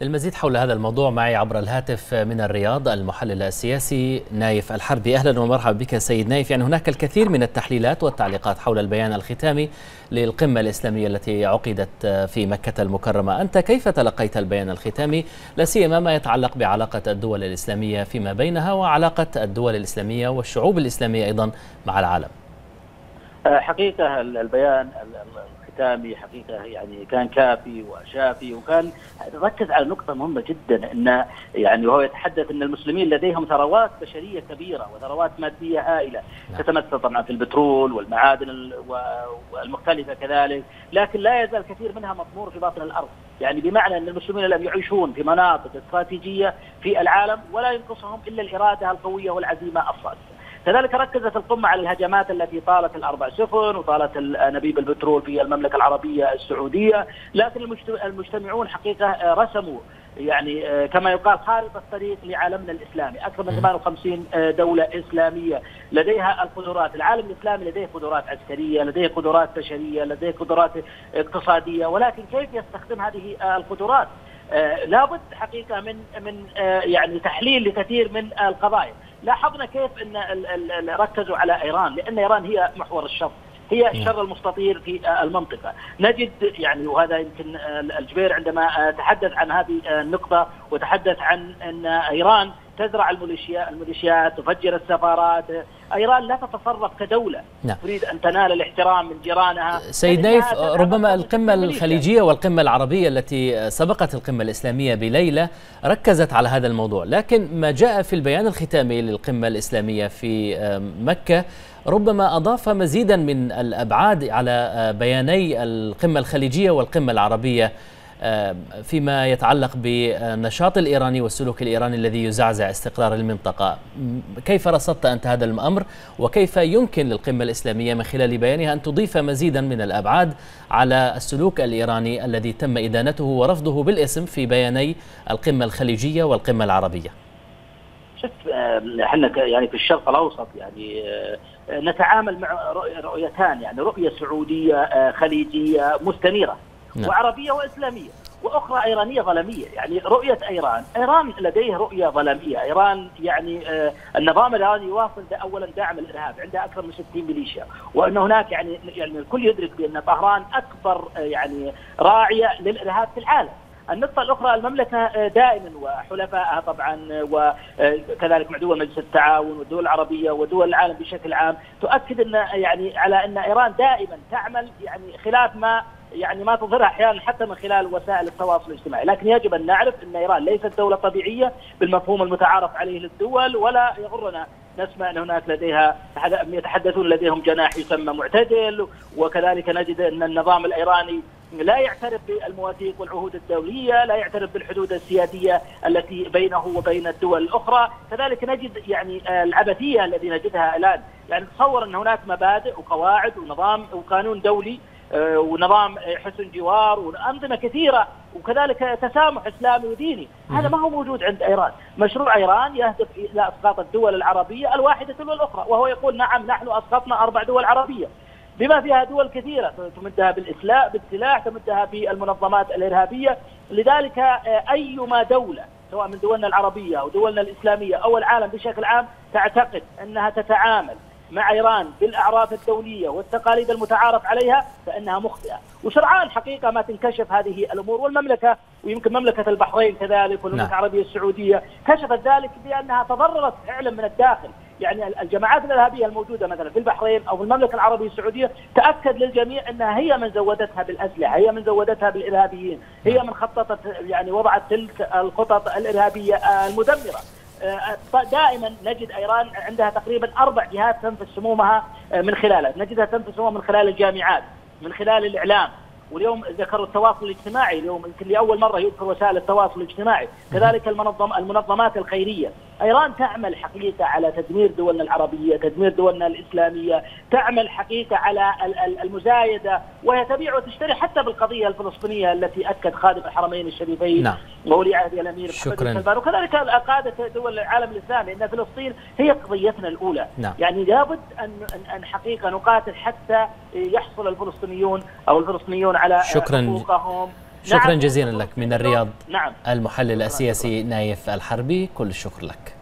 للمزيد حول هذا الموضوع معي عبر الهاتف من الرياض المحلل السياسي نايف الحربي. أهلا ومرحبا بك سيد نايف. يعني هناك الكثير من التحليلات والتعليقات حول البيان الختامي للقمة الإسلامية التي عقدت في مكة المكرمة. أنت كيف تلقيت البيان الختامي؟ لا سيما ما يتعلق بعلاقة الدول الإسلامية فيما بينها وعلاقة الدول الإسلامية والشعوب الإسلامية أيضا مع العالم. حقيقة البيان الختامي حقيقة يعني كان كافي وشافي وكان ركز على نقطة مهمة جدا إن يعني وهو يتحدث إن المسلمين لديهم ثروات بشرية كبيرة وثروات مادية هائلة. نعم. تتمثل طبعا في البترول والمعادن المختلفه كذلك لكن لا يزال كثير منها مطمور في باطن الأرض. يعني بمعنى إن المسلمين الذين يعيشون في مناطق استراتيجية في العالم ولا ينقصهم إلا الإرادة القوية والعزيمة الصادقه كذلك ركزت القمة على الهجمات التي طالت الأربع سفن وطالت أنابيب البترول في المملكة العربية السعودية لكن المجتمعون حقيقة رسموا يعني كما يقال خارطة طريق لعالمنا الإسلامي. أكثر من 58 دولة إسلامية لديها القدرات. العالم الإسلامي لديه قدرات عسكرية لديه قدرات بشرية لديه قدرات اقتصادية ولكن كيف يستخدم هذه القدرات؟ لابد حقيقة من من يعني تحليل لكثير من القضايا. لاحظنا كيف إن ركزوا على إيران لأن إيران هي محور الشر هي الشر المستطير في المنطقة. نجد يعني وهذا يمكن الجبير عندما تحدث عن هذه النقطة وتحدث عن أن إيران تزرع الميليشيات الميليشيات تفجر السفارات. إيران لا تتصرف كدولة. نعم. تريد أن تنال الاحترام من جيرانها. سيد نايف ربما القمة الخليجية والقمة العربية التي سبقت القمة الإسلامية بليلة ركزت على هذا الموضوع. لكن ما جاء في البيان الختامي للقمة الإسلامية في مكة ربما أضاف مزيدا من الأبعاد على بياني القمة الخليجية والقمة العربية. فيما يتعلق بالنشاط الإيراني والسلوك الإيراني الذي يزعزع استقرار المنطقة. كيف رصدت أنت هذا الأمر؟ وكيف يمكن للقمة الإسلامية من خلال بيانها أن تضيف مزيدا من الأبعاد على السلوك الإيراني الذي تم إدانته ورفضه بالاسم في بياني القمة الخليجية والقمة العربية؟ شوف إحنا يعني في الشرق الأوسط يعني نتعامل مع رؤيتان يعني رؤية سعودية خليجية مستنيرة. نعم. وعربية وإسلامية وأخرى أيرانية ظلمية، يعني رؤية إيران، إيران لديه رؤية ظلمية، إيران يعني آه النظام الإيراني يواصل اولا دعم الإرهاب، عندها أكثر من 60 ميليشيا، وأن هناك يعني يعني الكل يدرك بأن طهران أكبر آه يعني راعية للإرهاب في العالم. النقطة الأخرى المملكة دائما وحلفائها طبعا وكذلك مع دول مجلس التعاون والدول العربية ودول العالم بشكل عام تؤكد أن يعني على أن إيران دائما تعمل يعني خلاف ما يعني ما تظهرها أحيانا حتى من خلال وسائل التواصل الاجتماعي، لكن يجب أن نعرف أن إيران ليست دولة طبيعية بالمفهوم المتعارف عليه للدول ولا يغرنا نسمع أن هناك لديها يتحدثون لديهم جناح يسمى معتدل وكذلك نجد أن النظام الإيراني لا يعترف بالمواثيق والعهود الدولية، لا يعترف بالحدود السيادية التي بينه وبين الدول الأخرى، كذلك نجد يعني العبثية الذي نجدها الآن، يعني تصور أن هناك مبادئ وقواعد ونظام وقانون دولي ونظام حسن جوار وأنظمة كثيرة وكذلك تسامح إسلامي وديني، هذا ما هو موجود عند إيران، مشروع إيران يهدف إلى إسقاط الدول العربية الواحدة تلو الأخرى، وهو يقول نعم نحن أسقطنا أربع دول عربية. بما فيها دول كثيرة تمدها بالاسلاء بالسلاح تمدها بالمنظمات الإرهابية، لذلك أيما دولة سواء من دولنا العربية أو دولنا الإسلامية أو العالم بشكل عام تعتقد أنها تتعامل مع إيران بالاعراف الدولية والتقاليد المتعارف عليها فإنها مخطئة، وسرعان حقيقة ما تنكشف هذه الأمور والمملكة ويمكن مملكة البحرين كذلك والمملكة نعم. العربية السعودية كشفت ذلك بأنها تضررت فعلا من الداخل، يعني الجماعات الإرهابية الموجودة مثلا في البحرين أو في المملكة العربية السعودية تأكد للجميع إنها هي من زودتها بالأسلحة، هي من زودتها بالإرهابيين، هي من خططت يعني وضعت تلك الخطط الإرهابية المدمرة. دائما نجد إيران عندها تقريبا أربع جهات تنفذ سمومها من خلالها، نجدها تنفذ سمومها من خلال الجامعات، من خلال الإعلام، واليوم ذكروا التواصل الاجتماعي اليوم يمكن لأول مرة يذكر وسائل التواصل الاجتماعي، كذلك المنظم المنظمات الخيرية، إيران تعمل حقيقة على تدمير دولنا العربية، تدمير دولنا الإسلامية، تعمل حقيقة على المزايدة وهي تبيع وتشتري حتى بالقضية الفلسطينية التي أكد خادم الحرمين الشريفين نعم. وولي عهد الأمير محمد بن سلمان. وكذلك قاده دول العالم الإسلامي إن فلسطين هي قضيتنا الأولى، نعم. يعني لابد ان أن حقيقة نقاتل حتى يحصل الفلسطينيون أو الفلسطينيون على شكرا. حقوقهم. شكرا نعم. جزيلا لك من الرياض نعم. المحلل السياسي نايف الحربي كل الشكر لك.